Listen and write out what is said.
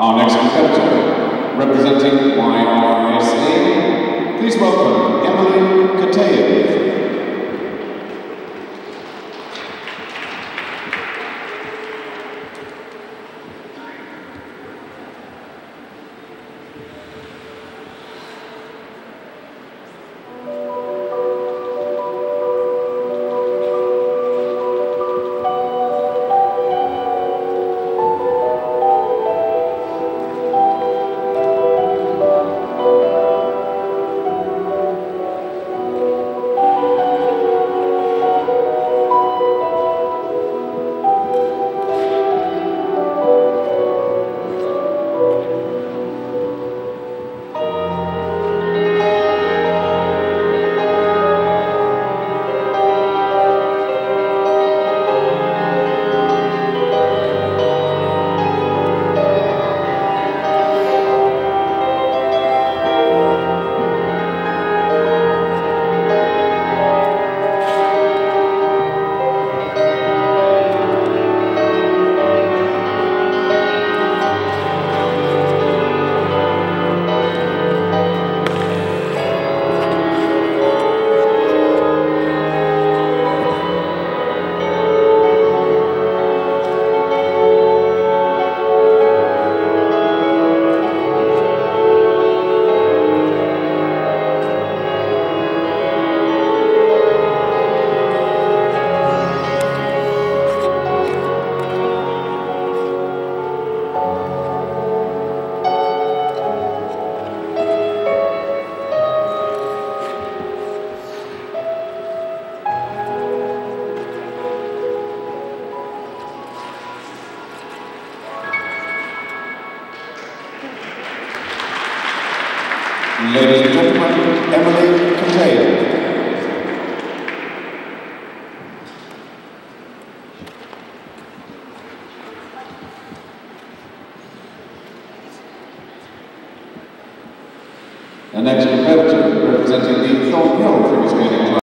Our next competitor, representing YRSA, please welcome Emily Kataev. Ladies and gentlemen, Emily Kataev. The next competitor, representing the Thornhill Skating Club.